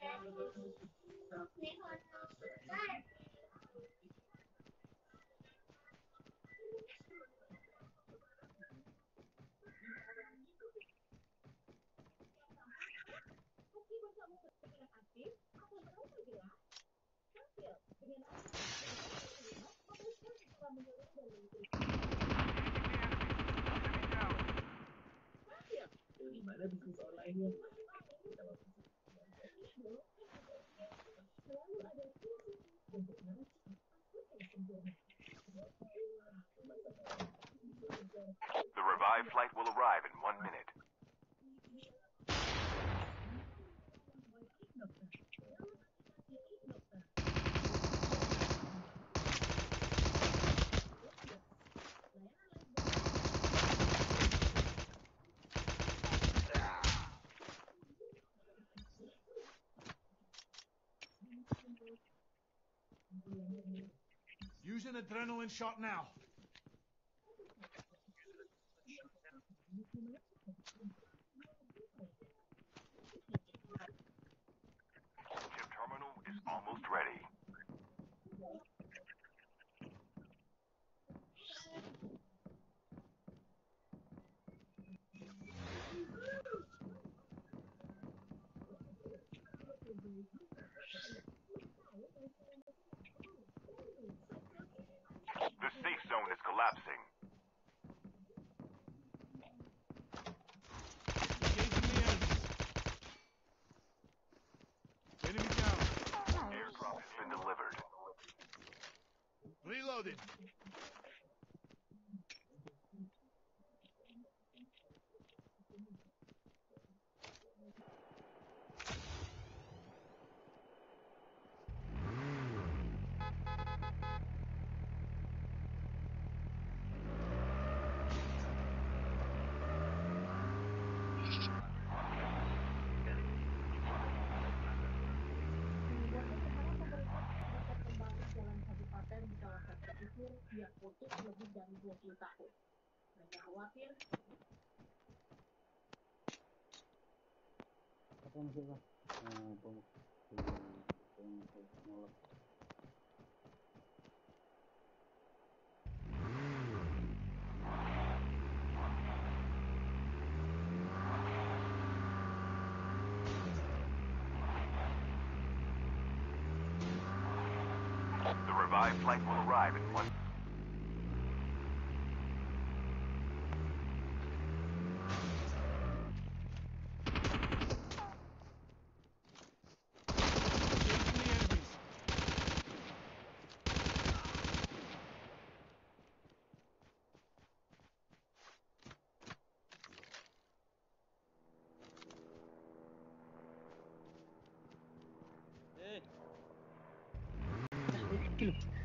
Dari mana bisnis online-nya? The revived flight will arrive in Use an adrenaline shot now. Collapsing. Engaging the enemies. Enemy down. Airdrop has been delivered. Reloading. Yang putus lebih dari 20 tahun. Mereka khawatir apa maksudnya nolak The revived flight will arrive in one.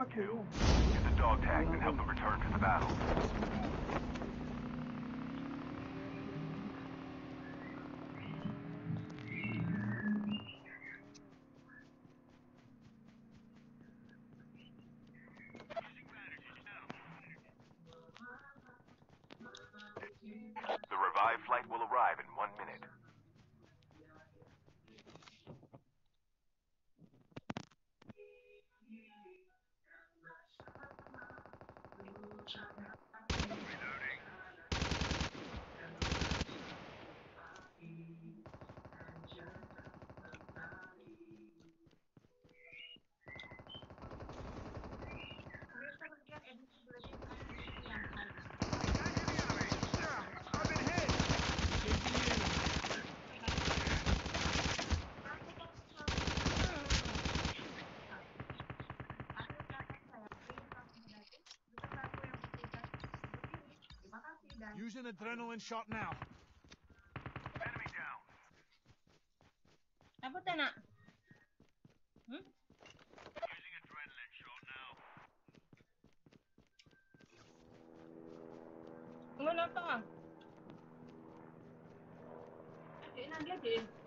Has the. Get the dog tags and help them return to the battle. The revived flight will arrive in one minute. an adrenaline shot now. Enemy down. Napunta na. Hmm? Using adrenaline shot now. Wala pa. Hindi na.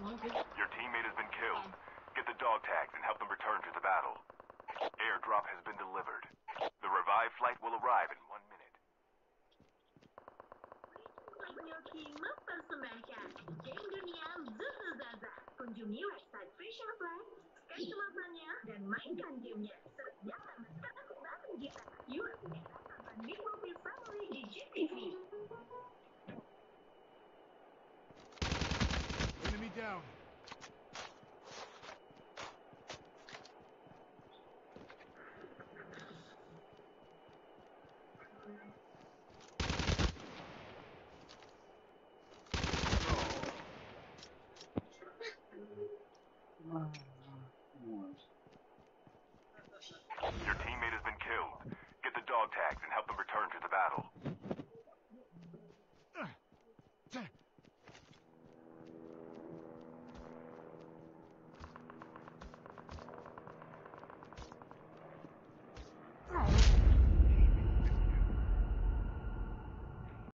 Your teammate has been killed. Get the dog tags and help them return to the battle. Airdrop has been delivered. The revived flight will arrive in one minute. Radio King mempersembahkan game dunia Zuzu Kunjungi website Frisian Flag, scan kemasannya, dan mainkan gamenya. Down.